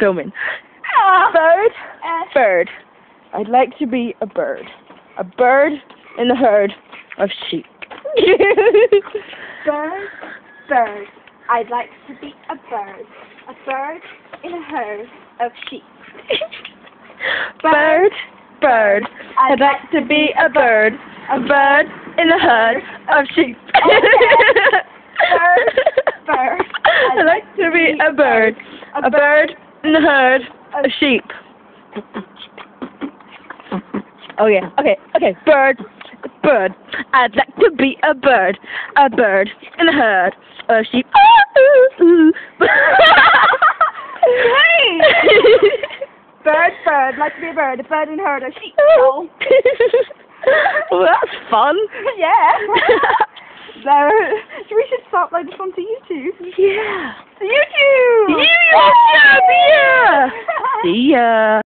filming. Ah. Bird, Uh, bird. I'd like to be a bird. A bird in the herd of sheep. bird, bird. I'd like to be a bird. A bird in a herd of sheep. bird, bird. I'd like to be a bird. A bird in the herd of sheep. Bird, bird. I'd like to be a bird. A bird in the herd of sheep. Oh yeah. Okay. Okay. Bird. Bird. I'd like to be a bird. A bird in the herd of sheep. Hey! Bird, bird. Like to be a bird. A bird in a herd of sheep. Oh. well, that's fun. yeah. there. So we should start like this onto. YouTube. Yeah. See ya.